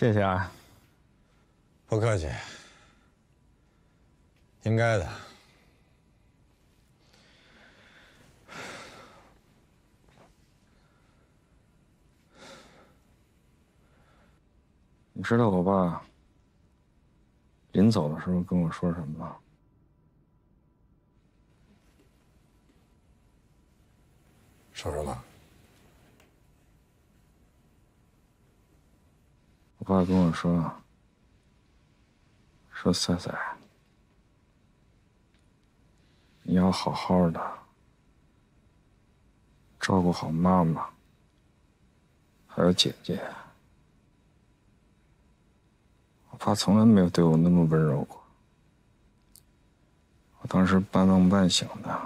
谢谢啊。不客气，应该的。你知道我爸临走的时候跟我说什么吗？说什么？爸跟我说：“说赛赛，你要好好的照顾好妈妈，还有姐姐。”我爸从来没有对我那么温柔过。我当时半梦半醒的，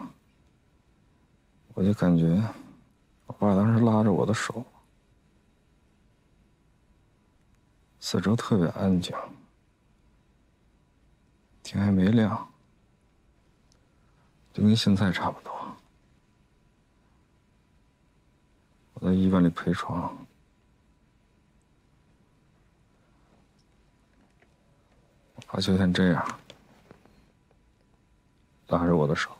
我就感觉。我爸当时拉着我的手，四周特别安静，天还没亮，就跟现在差不多。我在医院里陪床，我爸就像这样拉着我的手。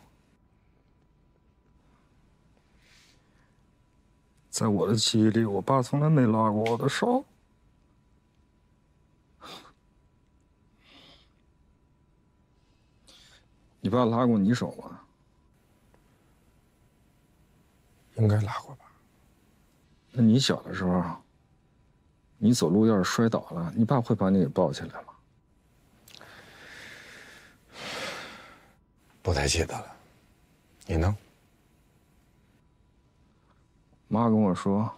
在我的记忆里，我爸从来没拉过我的手。你爸拉过你手吗？应该拉过吧。那你小的时候，你走路要是摔倒了，你爸会把你给抱起来吗？不太记得了。你呢？妈跟我说，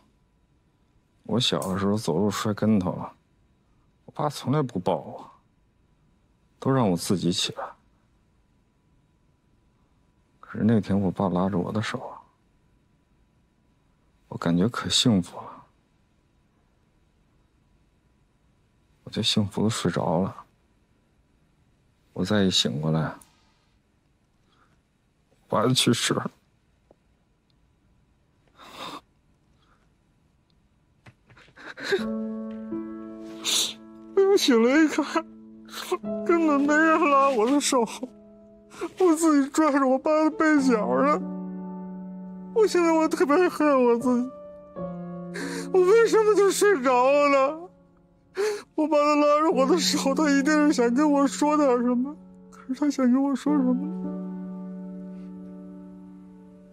我小的时候走路摔跟头了，我爸从来不抱我，都让我自己起来。可是那天我爸拉着我的手，我感觉可幸福了，我就幸福的睡着了。我再一醒过来，我爸就去世了。我醒来一看，根本没人拉我的手，我自己拽着我爸的背角呢。我现在我特别恨我自己，我为什么就睡着了呢？我爸他拉着我的手，他一定是想跟我说点什么，可是他想跟我说什么？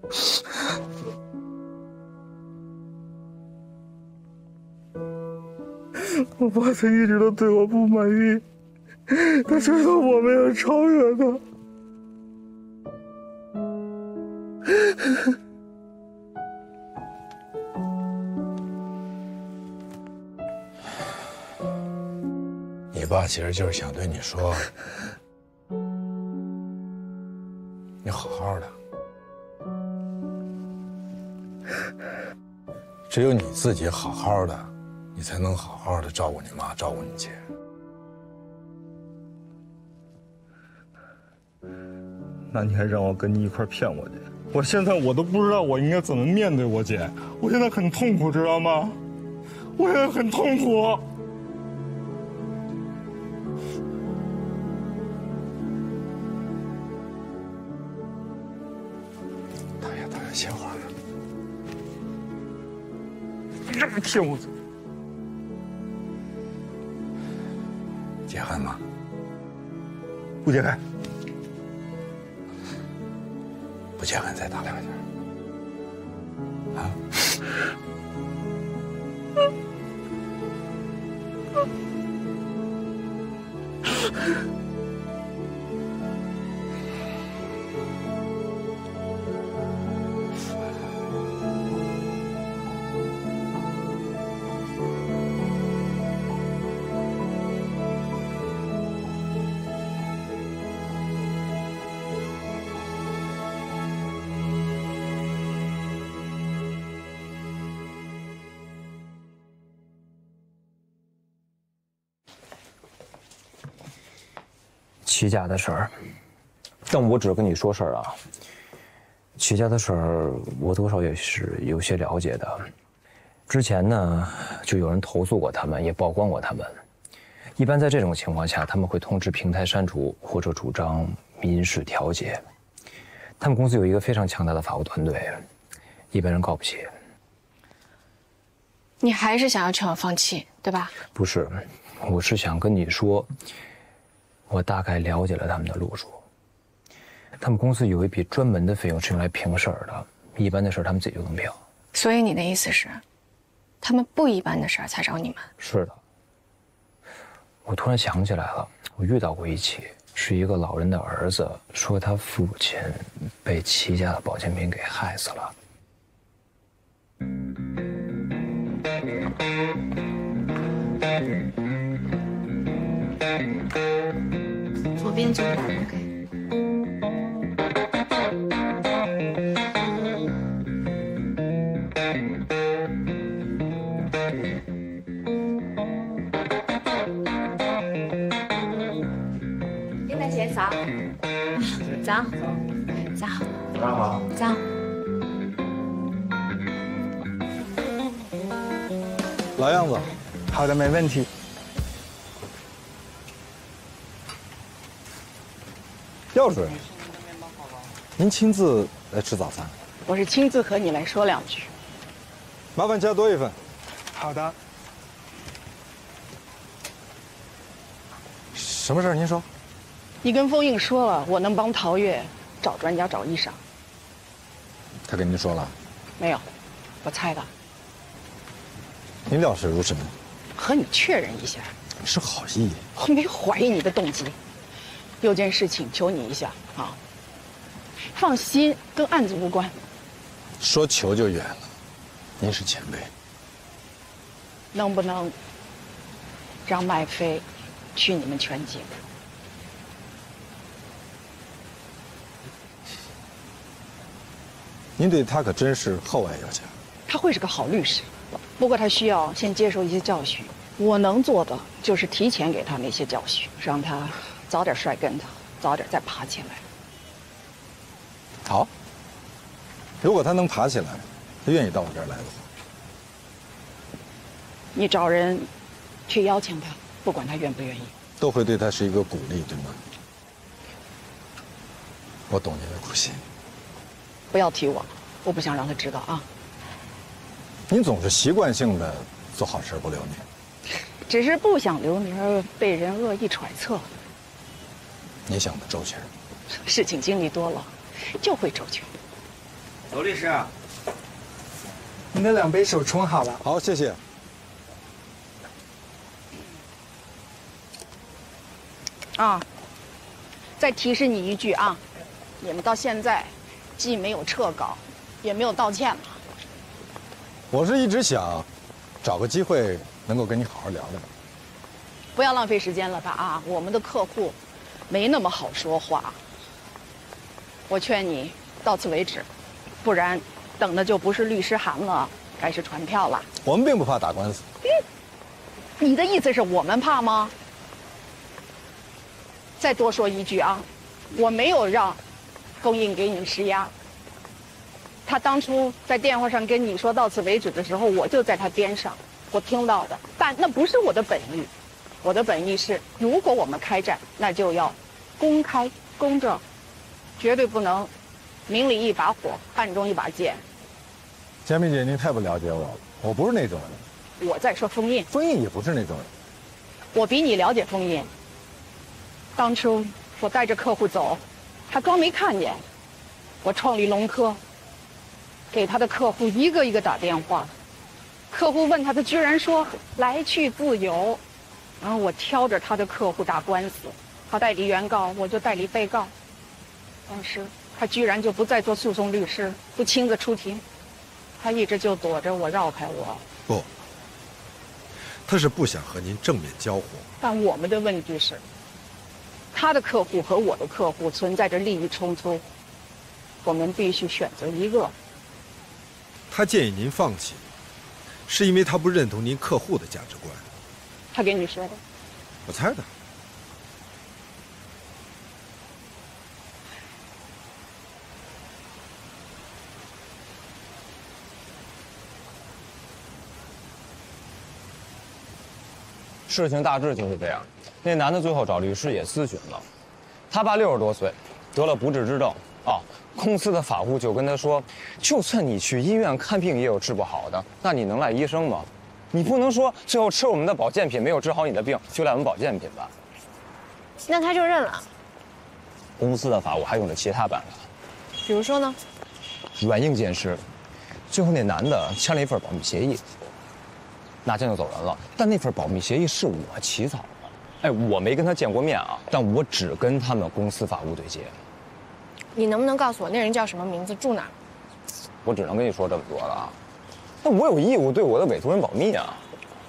我爸他一直都对我不满意，他觉得我没有超越他。他其实就是想对你说，你好好的，只有你自己好好的。你才能好好的照顾你妈，照顾你姐。那你还让我跟你一块骗我姐？我现在我都不知道我应该怎么面对我姐，我现在很痛苦，知道吗？我现在很痛苦。你这么骗我？解恨吗？不解恨。不解恨，再打两下。啊？齐家的事儿，但我只跟你说事儿啊。齐家的事儿，我多少也是有些了解的。之前呢，就有人投诉过他们，也曝光过他们。一般在这种情况下，他们会通知平台删除，或者主张民事调解。他们公司有一个非常强大的法务团队，一般人告不起。你还是想要劝我放弃，对吧？不是，我是想跟你说，我大概了解了他们的路数。他们公司有一笔专门的费用是用来平事儿的，一般的事儿他们自己就能平。所以你的意思是，他们不一般的事儿才找你们？是的。我突然想起来了，我遇到过一起，是一个老人的儿子说他父亲被齐家的保健品给害死了。左边走边，OK。林大姐早，早，早，早好。早。老样子，好的，没问题。药主任，您亲自来吃早餐，我是亲自和你来说两句。麻烦加多一份。好的，什么事儿？您说。你跟封印说了，我能帮陶月找专家找医生。他跟您说了，没有，我猜的。您料事如神，和你确认一下，是好意。我没怀疑你的动机。有件事情求你一下啊，放心，跟案子无关。说求就远了，您是前辈。能不能让麦飞去你们全景？您对他可真是厚爱有加。他会是个好律师，不过他需要先接受一些教训。我能做的就是提前给他那些教训，让他早点摔跟头，早点再爬起来。好。如果他能爬起来，他愿意到我这儿来的话，你找人去邀请他，不管他愿不愿意。都会对他是一个鼓励，对吗？我懂您的苦心。不要提我，我不想让他知道啊。您总是习惯性的做好事不留名，只是不想留名被人恶意揣测。你想的周全。事情经历多了，就会周全。罗律师，你的两杯手冲好了。好，谢谢。啊，再提示你一句啊，你们到现在既没有撤稿，也没有道歉嘛。我是一直想找个机会能够跟你好好聊聊。不要浪费时间了吧啊！我们的客户没那么好说话。我劝你到此为止，不然等的就不是律师函了，该是传票了。我们并不怕打官司。你的意思是我们怕吗？再多说一句啊，我没有让供应给你施压。他当初在电话上跟你说到此为止的时候，我就在他边上，我听到的。但那不是我的本意，我的本意是，如果我们开战，那就要公开公正，绝对不能明里一把火，暗中一把剑。佳明姐，您太不了解我了，我不是那种人。我在说封印，封印也不是那种人。我比你了解封印。当初我带着客户走，他装没看见。我创立龙科，给他的客户一个一个打电话，客户问他，他居然说来去自由。然后我挑着他的客户打官司，他代理原告，我就代理被告。当时他居然就不再做诉讼律师，不亲自出庭，他一直就躲着我，绕开我。不，他是不想和您正面交火。但我们的问题是，他的客户和我的客户存在着利益冲突，我们必须选择一个。他建议您放弃，是因为他不认同您客户的价值观。他跟你说的？我猜的。事情大致就是这样。那男的最后找律师也咨询了，他爸六十多岁，得了不治之症啊。公司的法务就跟他说，就算你去医院看病也有治不好的，那你能赖医生吗？你不能说最后吃我们的保健品没有治好你的病，就赖我们保健品吧？那他就认了。公司的法务还用了其他办法，比如说呢？软硬兼施。最后那男的签了一份保密协议，拿钱就走人了。但那份保密协议是我起草的，哎，我没跟他见过面啊，但我只跟他们公司法务对接。你能不能告诉我那人叫什么名字，住哪？我只能跟你说这么多了啊。那我有义务对我的委托人保密啊。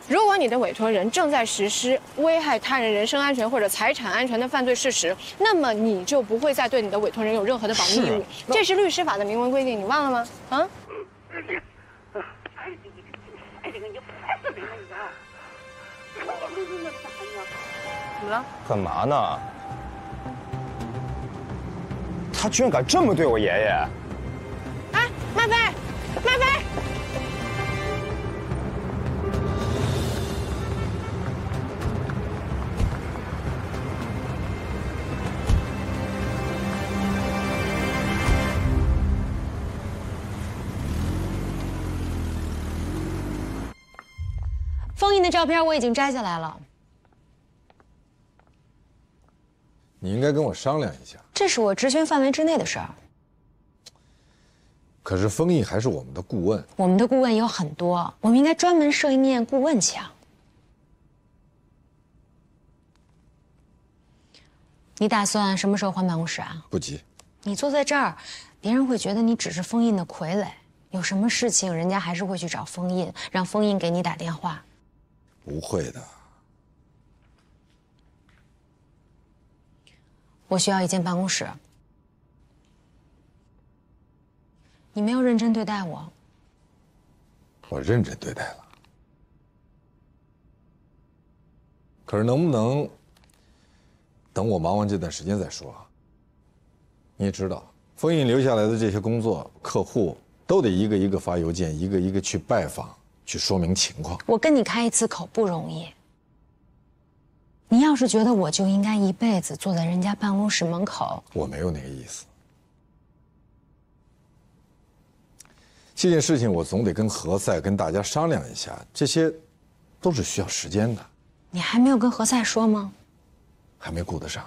如果你的委托人正在实施危害他人人身安全或者财产安全的犯罪事实，那么你就不会再对你的委托人有任何的保密义务。这是律师法的明文规定，你忘了吗？啊？怎么了？干嘛呢？他居然敢这么对我爷爷！哎，麦飞，麦飞！的照片我已经摘下来了，你应该跟我商量一下。这是我职权范围之内的事儿。可是封印还是我们的顾问，我们的顾问有很多，我们应该专门设一面顾问墙。你打算什么时候换办公室啊？不急。你坐在这儿，别人会觉得你只是封印的傀儡。有什么事情，人家还是会去找封印，让封印给你打电话。不会的。我需要一间办公室。你没有认真对待我。我认真对待了。可是能不能等我忙完这段时间再说？你也知道，封印留下来的这些工作，客户都得一个一个发邮件，一个一个去拜访，去说明情况。我跟你开一次口不容易。你要是觉得我就应该一辈子坐在人家办公室门口，我没有那个意思。这件事情我总得跟何赛跟大家商量一下，这些都是需要时间的。你还没有跟何赛说吗？还没顾得上。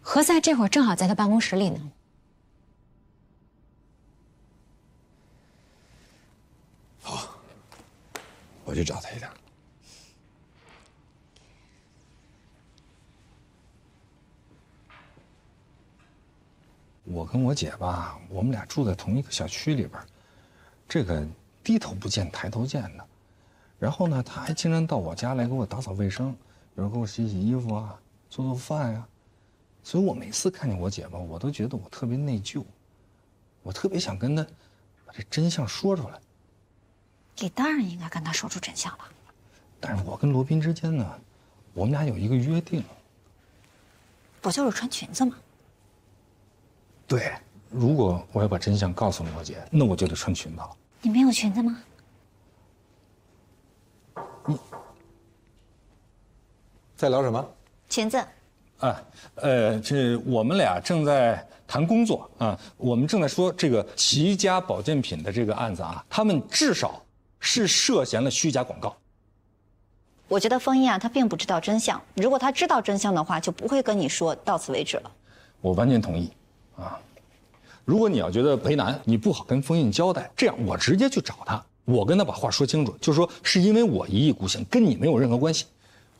何赛这会儿正好在他办公室里呢。我去找他一趟。我跟我姐吧，我们俩住在同一个小区里边，这个低头不见抬头见的。然后呢，她还经常到我家来给我打扫卫生，比如给我洗洗衣服啊，做做饭呀。所以我每次看见我姐吧，我都觉得我特别内疚，我特别想跟她把这真相说出来。你当然应该跟他说出真相了。但是我跟罗宾之间呢，我们俩有一个约定，不就是穿裙子吗？对，如果我要把真相告诉罗姐，那我就得穿裙子了。你没有裙子吗？你在聊什么？裙子。啊，呃，这我们俩正在谈工作啊，我们正在说这个齐家保健品的这个案子啊，他们至少是涉嫌了虚假广告。我觉得封印啊，他并不知道真相。如果他知道真相的话，就不会跟你说到此为止了。我完全同意。啊，如果你要觉得为难，你不好跟封印交代，这样我直接去找他，我跟他把话说清楚，就说是因为我一意孤行，跟你没有任何关系。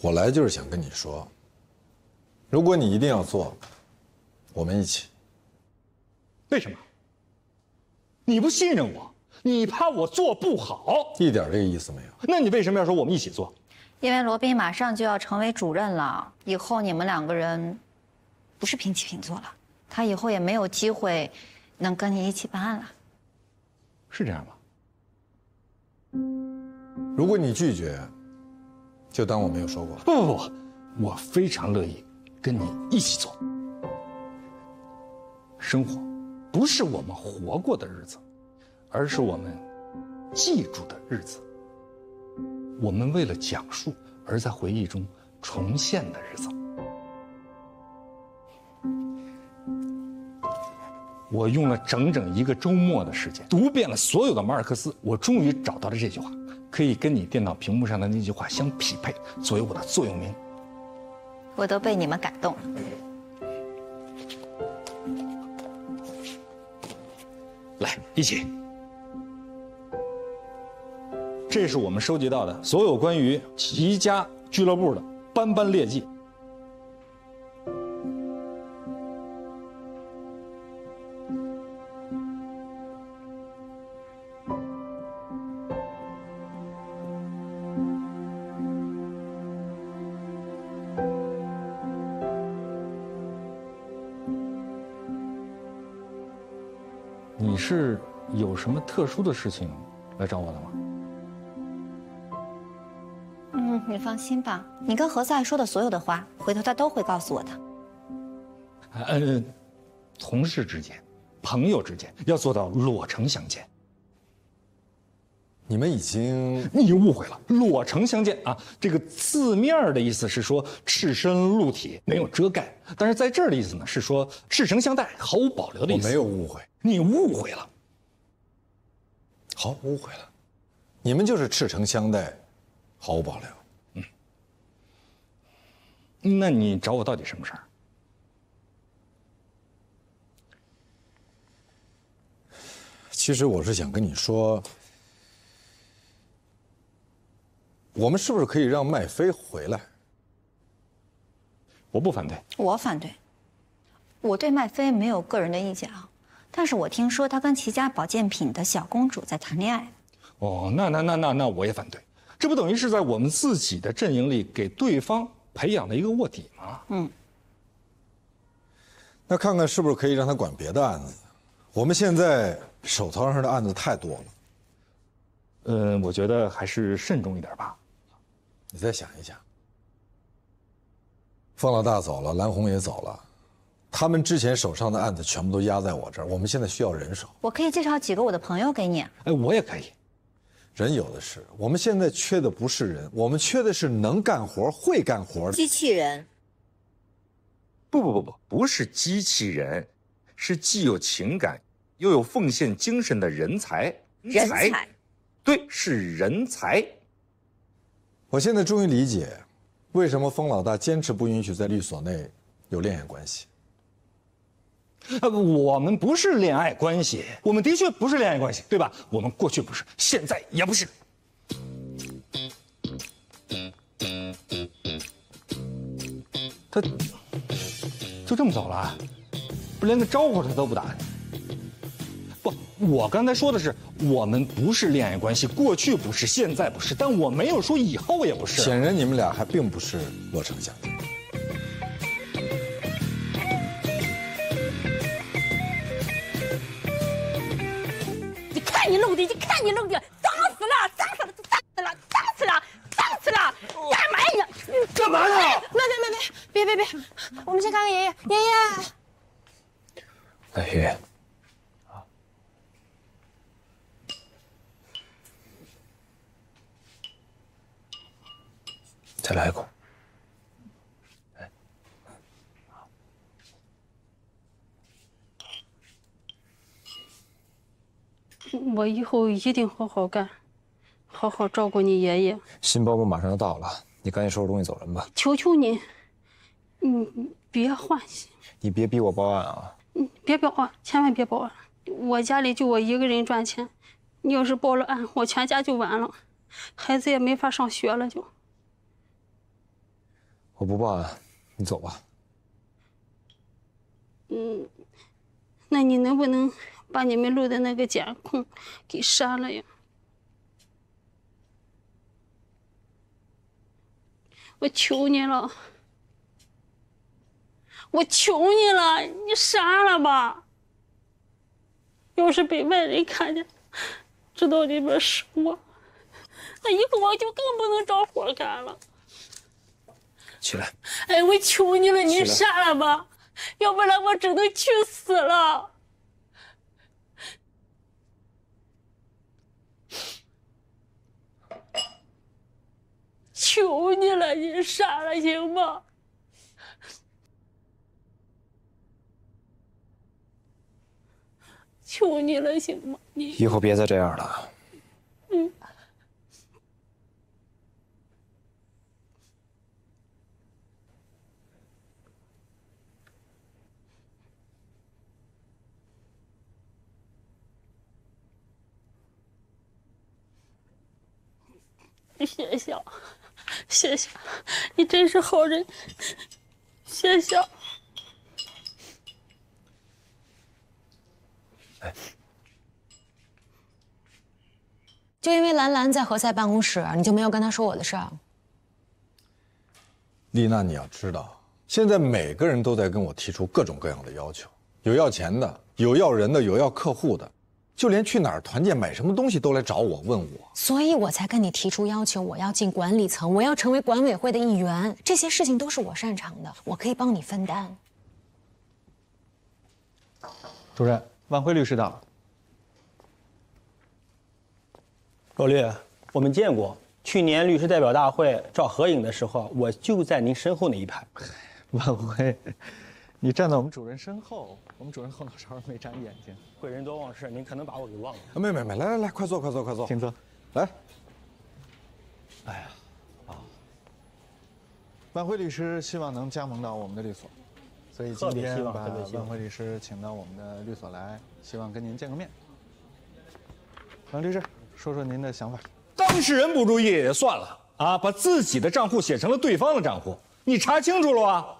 我来就是想跟你说，如果你一定要做，我们一起。为什么？你不信任我，你怕我做不好？一点这个意思没有。那你为什么要说我们一起做？因为罗宾马上就要成为主任了，以后你们两个人不是平起平坐了。他以后也没有机会能跟你一起办案了，是这样吗？如果你拒绝，就当我没有说过。不不不，我非常乐意跟你一起做。生活不是我们活过的日子，而是我们记住的日子。我们为了讲述而在回忆中重现的日子。我用了整整一个周末的时间，读遍了所有的马尔克斯，我终于找到了这句话，可以跟你电脑屏幕上的那句话相匹配，作为我的座右铭。我都被你们感动了。来，一起。这是我们收集到的所有关于齐家俱乐部的斑斑劣迹。你是有什么特殊的事情来找我的吗？你放心吧，你跟何塞说的所有的话，回头他都会告诉我的。呃，同事之间、朋友之间要做到裸诚相见。你们已经，你误会了，裸诚相见啊，这个字面的意思是说赤身露体，没有遮盖，但是在这儿的意思呢是说赤诚相待，毫无保留的意思。我没有误会，你误会了。好，误会了，你们就是赤诚相待，毫无保留。嗯，那你找我到底什么事儿？其实我是想跟你说，我们是不是可以让麦飞回来？我不反对。我反对，我对麦飞没有个人的意见啊，但是我听说他跟齐家保健品的小公主在谈恋爱。哦，那那那那那我也反对，这不等于是在我们自己的阵营里给对方培养了一个卧底嘛？嗯，那看看是不是可以让他管别的案子？我们现在手头上的案子太多了。嗯，我觉得还是慎重一点吧。你再想一想，方老大走了，蓝红也走了，他们之前手上的案子全部都压在我这儿，我们现在需要人手。我可以介绍几个我的朋友给你。哎，我也可以。人有的是，我们现在缺的不是人，我们缺的是能干活、会干活的机器人。不不不不，不是机器人，是既有情感又有奉献精神的人才。人才，对，是人才。我现在终于理解，为什么风老大坚持不允许在律所内有恋爱关系。呃，我们不是恋爱关系，我们的确不是恋爱关系，对吧？我们过去不是，现在也不是。他就这么走了，不连个招呼他都不打。不，我刚才说的是我们不是恋爱关系，过去不是，现在不是，但我没有说以后也不是。显然你们俩还并不是落成相。你弄掉你弄的，脏死了，脏死了，脏死了，脏死了，脏死了！干嘛呀？干嘛呀？别别别别别别别，我们先看看爷爷，爷爷。来，爷爷，再来一口。我以后一定好好干，好好照顾你爷爷。新保姆马上就到了，你赶紧收拾东西走人吧。求求你，你别换心，你别逼我报案啊！你别报案，千万别报案。我家里就我一个人赚钱，你要是报了案，我全家就完了，孩子也没法上学了就。我不报案，你走吧。嗯，那你能不能把你们录的那个监控给删了呀？我求你了，我求你了，你删了吧。要是被外人看见，知道里边是我，那以后我就更不能找活干了。起来，哎，我求你了，你删了吧，要不然我只能去死了。把你杀了，行吗？求你了，行吗？你以后别再这样了。嗯。谢谢，谢谢，你真是好人，谢谢。哎就因为兰兰在何塞办公室，你就没有跟她说我的事儿？丽娜，你要知道，现在每个人都在跟我提出各种各样的要求，有要钱的，有要人的，有要客户的，就连去哪儿团建、买什么东西都来找我问我。所以我才跟你提出要求，我要进管理层，我要成为管委会的一员。这些事情都是我擅长的，我可以帮你分担。主任，万辉律师到了。罗律，我们见过。去年律师代表大会照合影的时候，我就在您身后那一排。万辉，你站在我们主任身后，我们主任后脑勺没长眼睛。贵人多忘事，您可能把我给忘了。没没没，来来来，快坐快坐快坐，请坐。来。哎呀，啊，万辉律师希望能加盟到我们的律所，所以今天把万辉律师请到我们的律所来，希望跟您见个面。王律师。说说您的想法。当事人不注意也就算了啊，把自己的账户写成了对方的账户，你查清楚了啊？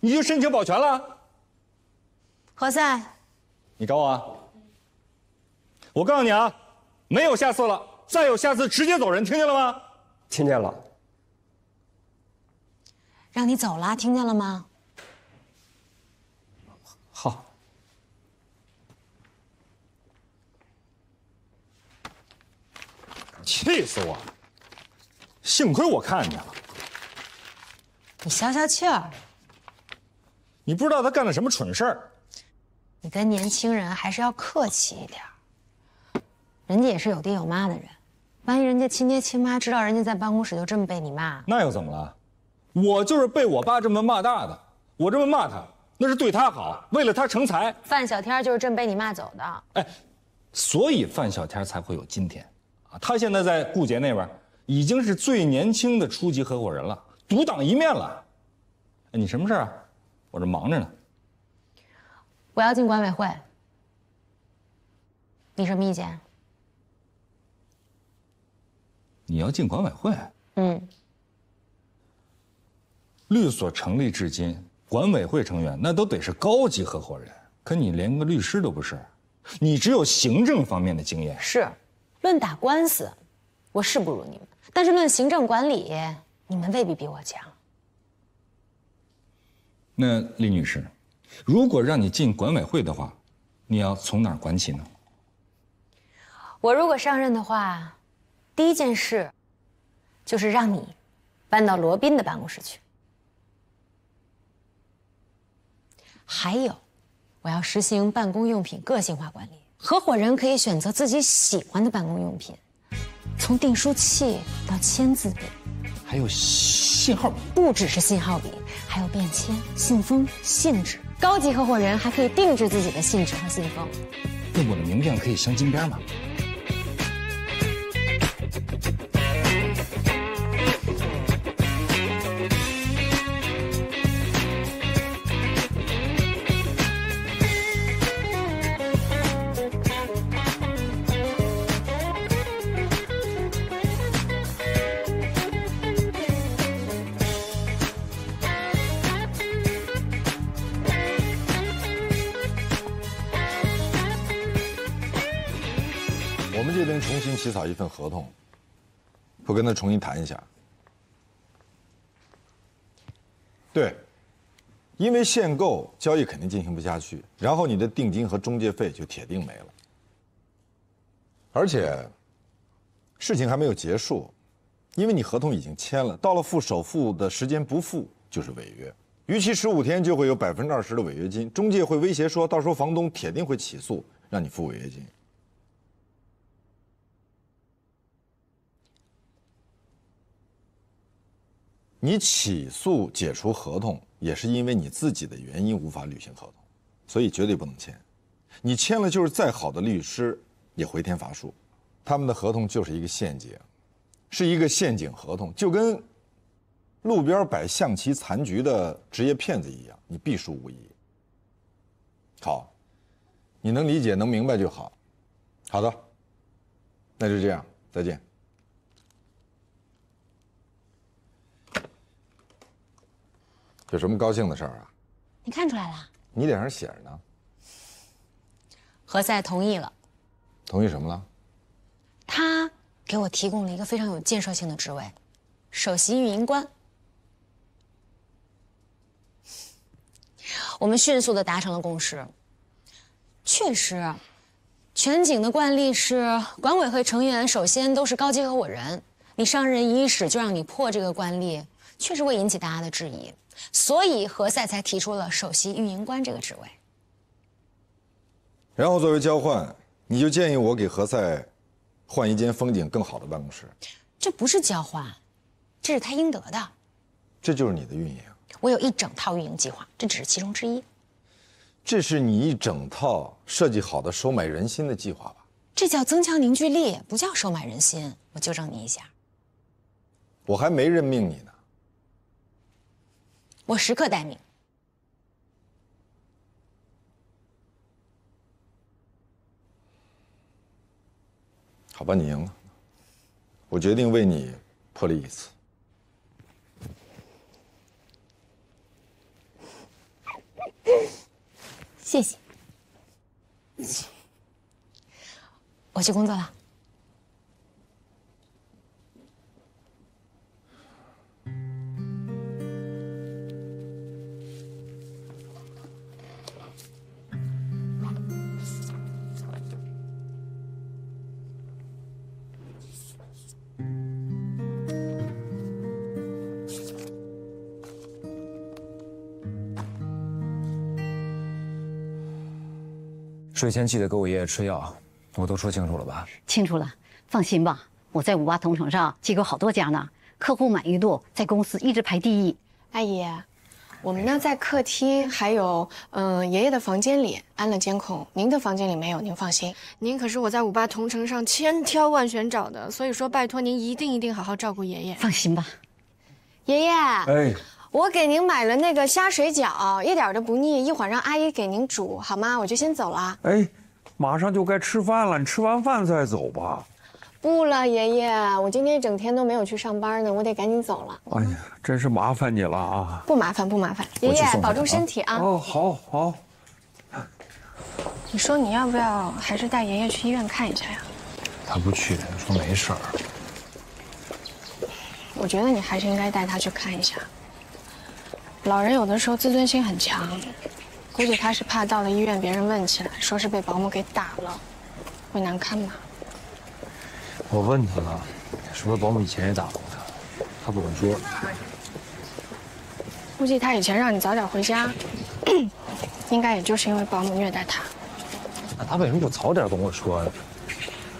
你就申请保全了？何塞，你找我啊？我告诉你啊，没有下次了，再有下次直接走人，听见了吗？听见了。让你走了，听见了吗？好。气死我了！幸亏我看见了。你消消气儿。你不知道他干了什么蠢事儿。你跟年轻人还是要客气一点。人家也是有爹有妈的人，万一人家亲爹亲妈知道人家在办公室就这么被你骂，那又怎么了？我就是被我爸这么骂大的。我这么骂他，那是对他好，为了他成才。范小天就是这么被你骂走的。哎，所以范小天才会有今天。啊，他现在在顾杰那边，已经是最年轻的初级合伙人了，独当一面了。哎，你什么事儿啊？我这忙着呢。我要进管委会，你什么意见？你要进管委会？嗯。律所成立至今，管委会成员那都得是高级合伙人，可你连个律师都不是，你只有行政方面的经验。是。论打官司，我是不如你们；但是论行政管理，你们未必比我强。那李女士，如果让你进管委会的话，你要从哪儿管起呢？我如果上任的话，第一件事就是让你搬到罗宾的办公室去。还有，我要实行办公用品个性化管理。合伙人可以选择自己喜欢的办公用品，从订书器到签字笔，还有信号笔。不只是信号笔，还有便签、信封、信纸。高级合伙人还可以定制自己的信纸和信封。那我的名片可以镶金边吗？重新起草一份合同，我跟他重新谈一下。对，因为限购交易肯定进行不下去，然后你的定金和中介费就铁定没了。而且，事情还没有结束，因为你合同已经签了，到了付首付的时间不付就是违约，逾期十五天就会有百分之二十的违约金，中介会威胁说到时候房东铁定会起诉，让你付违约金。你起诉解除合同也是因为你自己的原因无法履行合同，所以绝对不能签。你签了，就是再好的律师也回天乏术。他们的合同就是一个陷阱，是一个陷阱合同，就跟路边摆象棋残局的职业骗子一样，你必输无疑。好，你能理解、能明白就好。好的，那就这样，再见。有什么高兴的事儿啊？你看出来了？你脸上写着呢。何塞同意了，同意什么了？他给我提供了一个非常有建设性的职位——首席运营官。我们迅速的达成了共识。确实，全景的惯例是管委会成员首先都是高级合伙人。你上任伊始就让你破这个惯例，确实会引起大家的质疑。所以何塞才提出了首席运营官这个职位。然后作为交换，你就建议我给何塞换一间风景更好的办公室。这不是交换，这是他应得的。这就是你的运营。我有一整套运营计划，这只是其中之一。这是你一整套设计好的收买人心的计划吧？这叫增强凝聚力，不叫收买人心。我纠正你一下。我还没任命你呢。我时刻待命。好吧，你赢了。我决定为你破例一次。谢谢。我去工作了。睡前记得给我爷爷吃药，我都说清楚了吧？清楚了，放心吧，我在五八同城上接过好多家呢，客户满意度在公司一直排第一。阿姨，我们呢在客厅还有嗯爷爷的房间里安了监控，您的房间里没有，您放心。您可是我在五八同城上千挑万选找的，所以说拜托您一定一定好好照顾爷爷。放心吧，爷爷。哎。我给您买了那个虾水饺，一点都不腻。一会儿让阿姨给您煮好吗？我就先走了。哎，马上就该吃饭了，你吃完饭再走吧。不了，爷爷，我今天一整天都没有去上班呢，我得赶紧走了。哎呀，真是麻烦你了啊！不麻烦，不麻烦。爷爷保重身体啊！哦，好好。你说你要不要还是带爷爷去医院看一下呀？他不去，说没事儿。我觉得你还是应该带他去看一下。老人有的时候自尊心很强，估计他是怕到了医院别人问起来，说是被保姆给打了，会难堪吧？我问他了，是不是保姆以前也打过他？他不肯说。估计他以前让你早点回家，应该也就是因为保姆虐待他。那他为什么不早点跟我说呀？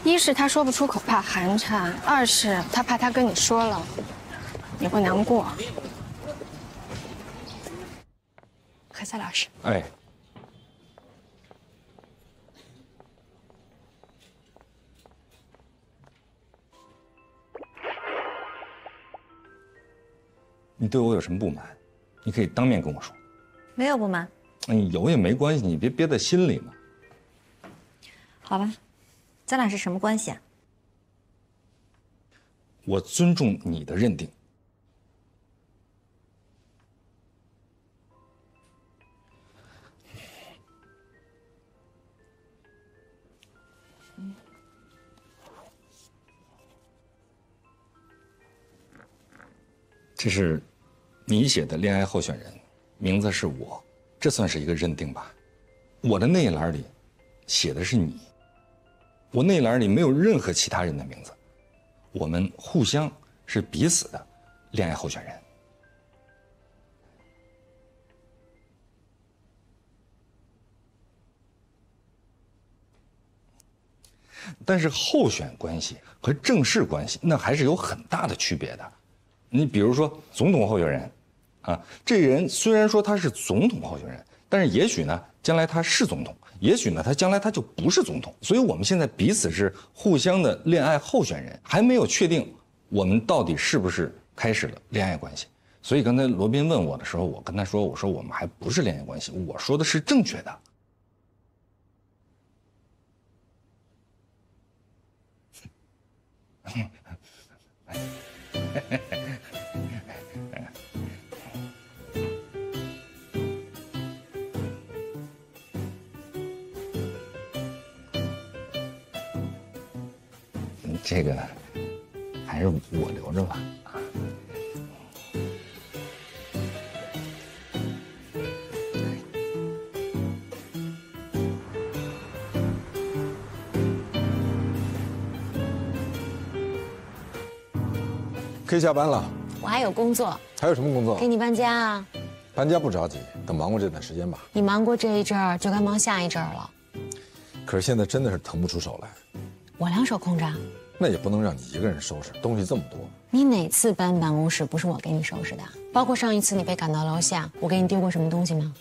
一是他说不出口怕寒碜，二是他怕他跟你说了，你会难过。何塞老师，哎，你对我有什么不满？你可以当面跟我说。没有不满。哎，有也没关系，你别憋在心里嘛。好吧，咱俩是什么关系啊？我尊重你的认定。这是你写的恋爱候选人，名字是我，这算是一个认定吧？我的那一栏里写的是你，我那栏里没有任何其他人的名字，我们互相是彼此的恋爱候选人。但是候选关系和正式关系那还是有很大的区别的。你比如说总统候选人，啊，这人虽然说他是总统候选人，但是也许呢，将来他是总统，也许呢，他将来他就不是总统。所以我们现在彼此是互相的恋爱候选人，还没有确定我们到底是不是开始了恋爱关系。所以刚才罗宾问我的时候，我跟他说，我说我们还不是恋爱关系，我说的是正确的。这个还是我留着吧。可以下班了。我还有工作，还有什么工作？给你搬家啊。搬家不着急，等忙过这段时间吧。你忙过这一阵儿，就该忙下一阵儿了。可是现在真的是腾不出手来。我两手空着。那也不能让你一个人收拾，东西这么多。你哪次搬办公室不是我给你收拾的？包括上一次你被赶到楼下，我给你丢过什么东西吗？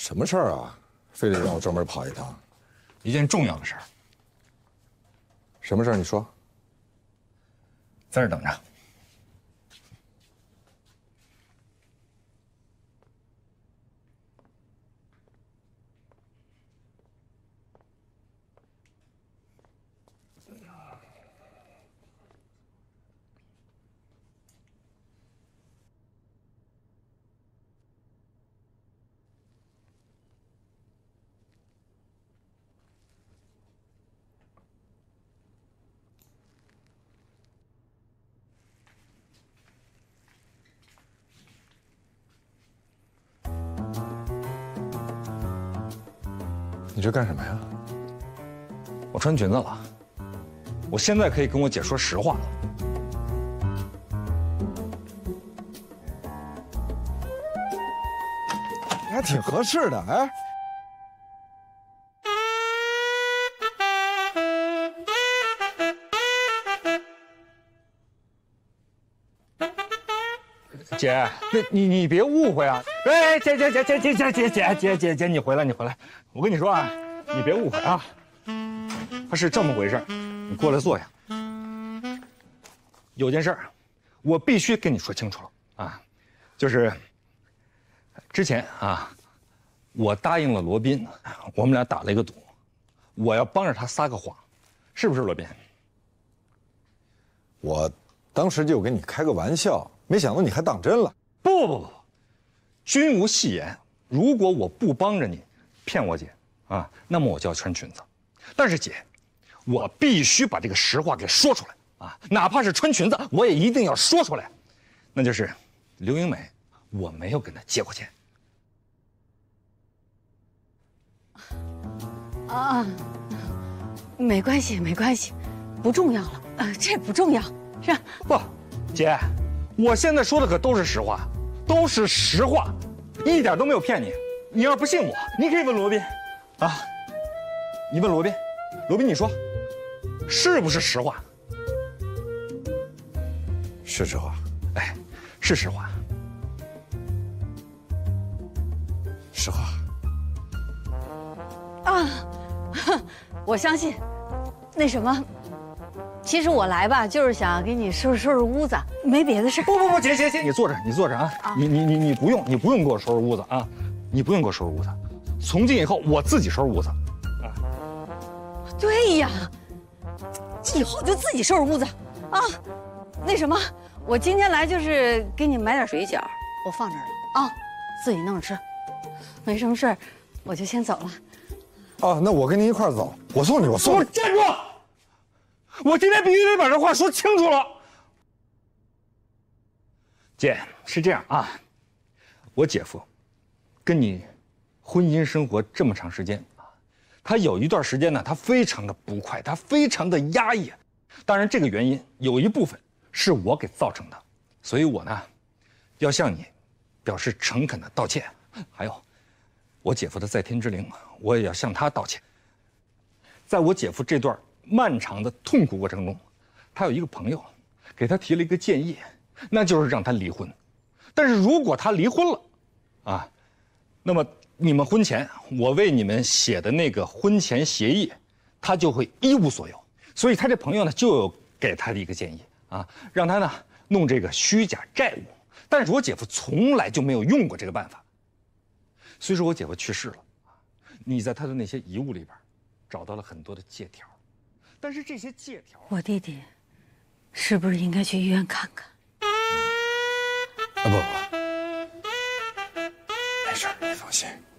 什么事儿啊？非得让我专门跑一趟？一件重要的事儿。什么事儿？你说。在这儿等着。你这干什么呀？我穿裙子了，我现在可以跟我姐说实话了。还挺合适的，哎。姐，那你你别误会啊！哎，姐姐姐姐姐姐姐姐姐姐姐，你回来你回来，我跟你说啊，你别误会啊，他是这么回事你过来坐下。有件事儿，我必须跟你说清楚了啊，就是之前啊，我答应了罗宾，我们俩打了一个赌，我要帮着他撒个谎，是不是罗宾？我当时就跟你开个玩笑。没想到你还当真了！不不不不，君无戏言。如果我不帮着你骗我姐啊，那么我就要穿裙子。但是姐，我必须把这个实话给说出来啊，哪怕是穿裙子，我也一定要说出来。那就是刘英美，我没有跟她借过钱。啊，没关系，没关系，不重要了。呃，这不重要，是吧？不，姐。我现在说的可都是实话，都是实话，一点都没有骗你。你要是不信我，你可以问罗宾，啊，你问罗宾，罗宾你说，是不是实话？是实话，哎，是实话，实话。啊，我相信，那什么。其实我来吧，就是想给你收拾收拾屋子，没别的事不不不，姐姐姐，你坐着，你坐着啊！你你你你不用，你不用给我收拾屋子啊！你不用给我收拾屋子，从今以后我自己收拾屋子。啊，对呀，以后就自己收拾屋子啊！那什么，我今天来就是给你买点水饺，我放这儿了啊，自己弄着吃。没什么事儿，我就先走了。哦，那我跟您一块走，我送你，我送。你。站住！我今天必须得把这话说清楚了，姐是这样啊，我姐夫跟你婚姻生活这么长时间啊，他有一段时间呢，他非常的不快，他非常的压抑，当然这个原因有一部分是我给造成的，所以我呢要向你表示诚恳的道歉，还有我姐夫的在天之灵，我也要向他道歉，在我姐夫这段。漫长的痛苦过程中，他有一个朋友，给他提了一个建议，那就是让他离婚。但是如果他离婚了，啊，那么你们婚前我为你们写的那个婚前协议，他就会一无所有。所以他这朋友呢，就有给他的一个建议啊，让他呢弄这个虚假债务。但是我姐夫从来就没有用过这个办法。虽说我姐夫去世了，你在他的那些遗物里边，找到了很多的借条。但是这些借条，我弟弟是不是应该去医院看看？啊不不，увидимся.